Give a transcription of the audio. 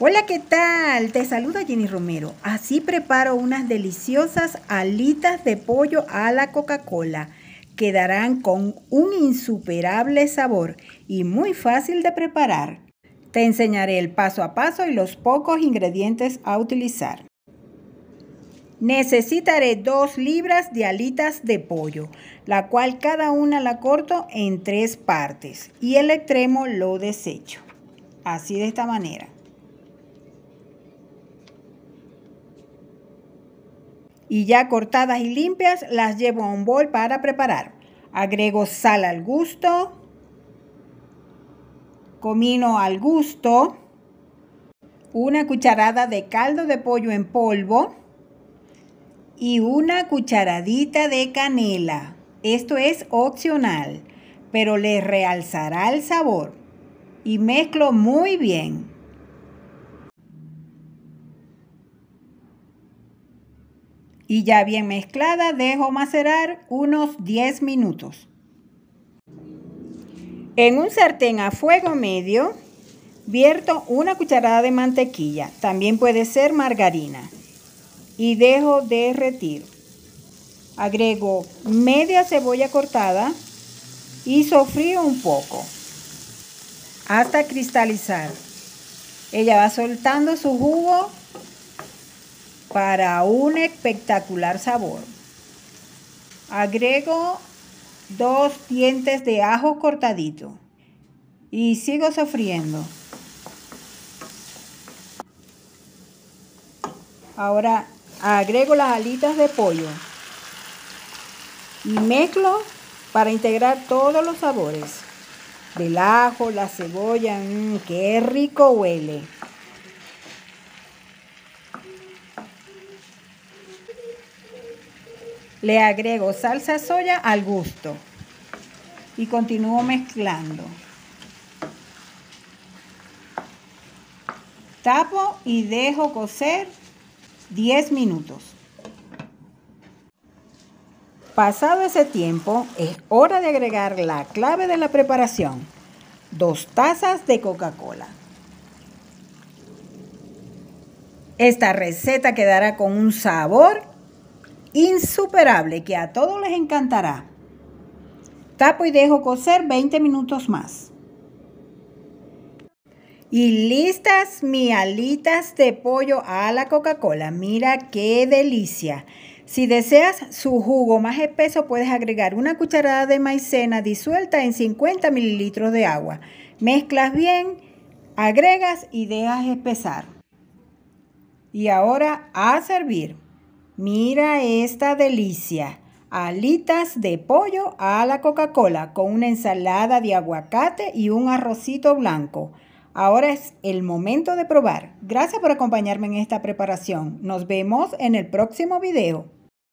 Hola, ¿qué tal? Te saluda Jenny Romero. Así preparo unas deliciosas alitas de pollo a la Coca-Cola. Quedarán con un insuperable sabor y muy fácil de preparar. Te enseñaré el paso a paso y los pocos ingredientes a utilizar. Necesitaré dos libras de alitas de pollo, la cual cada una la corto en tres partes y el extremo lo desecho. Así de esta manera. Y ya cortadas y limpias las llevo a un bol para preparar. Agrego sal al gusto, comino al gusto, una cucharada de caldo de pollo en polvo y una cucharadita de canela. Esto es opcional, pero le realzará el sabor. Y mezclo muy bien. Y ya bien mezclada dejo macerar unos 10 minutos. En un sartén a fuego medio vierto una cucharada de mantequilla, también puede ser margarina, y dejo derretir. Agrego media cebolla cortada y sofrío un poco hasta cristalizar. Ella va soltando su jugo para un espectacular sabor. Agrego dos dientes de ajo cortadito y sigo sofriendo. Ahora agrego las alitas de pollo y mezclo para integrar todos los sabores del ajo, la cebolla, mmm, qué rico huele. Le agrego salsa soya al gusto y continúo mezclando. Tapo y dejo cocer 10 minutos. Pasado ese tiempo, es hora de agregar la clave de la preparación. Dos tazas de Coca-Cola. Esta receta quedará con un sabor insuperable que a todos les encantará. Tapo y dejo cocer 20 minutos más. Y listas mis alitas de pollo a la Coca-Cola. Mira qué delicia. Si deseas su jugo más espeso, puedes agregar una cucharada de maicena disuelta en 50 mililitros de agua. Mezclas bien, agregas y dejas espesar. Y ahora a servir. Mira esta delicia. Alitas de pollo a la Coca-Cola con una ensalada de aguacate y un arrocito blanco. Ahora es el momento de probar. Gracias por acompañarme en esta preparación. Nos vemos en el próximo video.